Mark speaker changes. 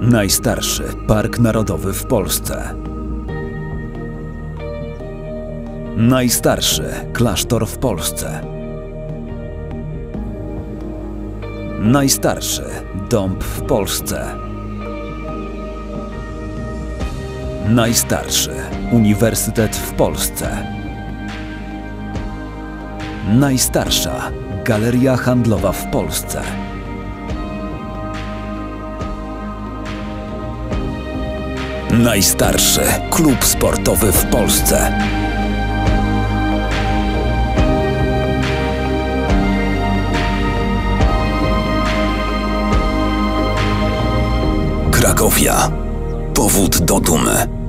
Speaker 1: Najstarszy park narodowy w Polsce. Najstarszy klasztor w Polsce. Najstarszy dąb w Polsce. Najstarszy uniwersytet w Polsce. Najstarsza galeria handlowa w Polsce. Najstarszy klub sportowy w Polsce. Krakowia. Powód do dumy.